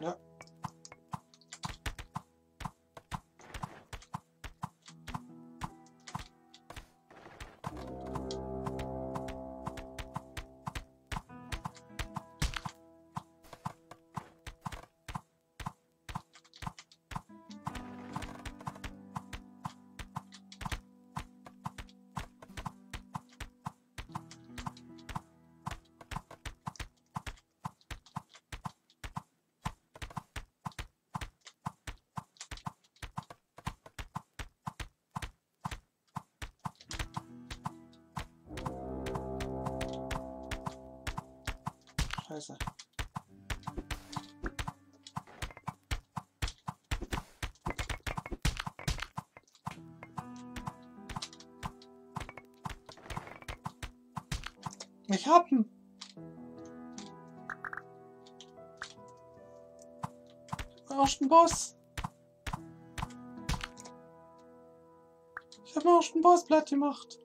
Yep. Scheiße. Ich hab ihn. Ersten Boss. Ich hab mir auch schon Boss platt gemacht.